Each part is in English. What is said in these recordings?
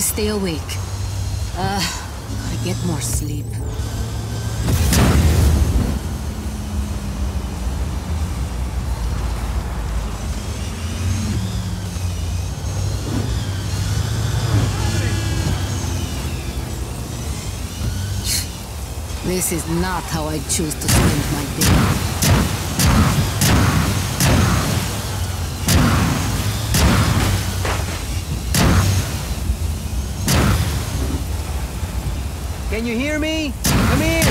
stay awake. Uh, gotta get more sleep. This is not how I choose to spend my day. Can you hear me? Come here.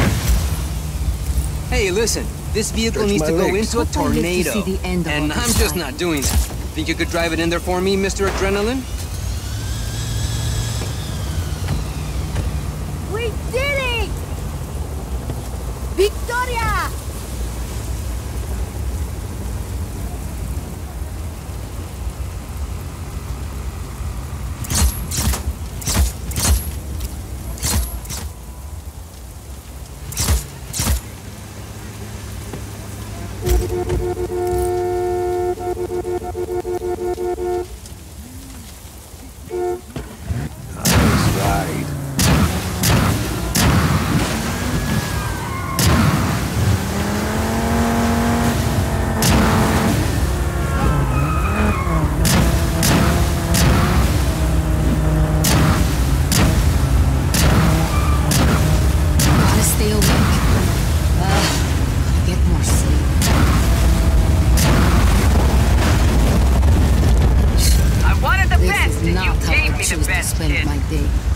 Hey, listen. This vehicle Stretch needs to go legs. into a Hope I live to tornado. the end and I'm this just time. not doing that. Think you could drive it in there for me, Mr. Adrenaline? We did it! Victoria! Day.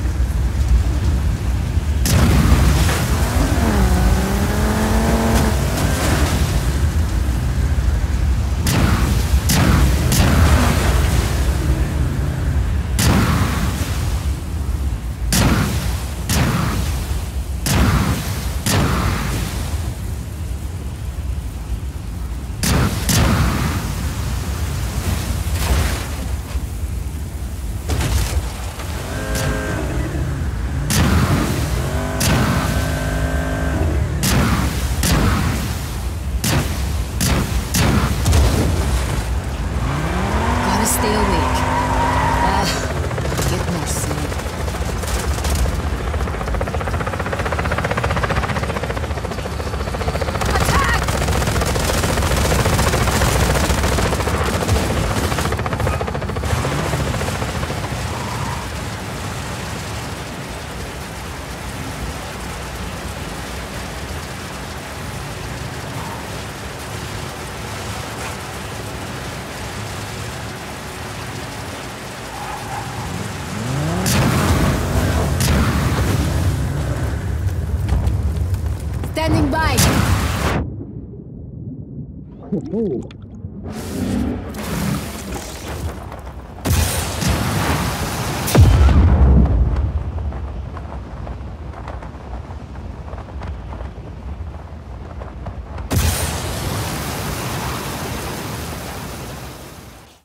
oh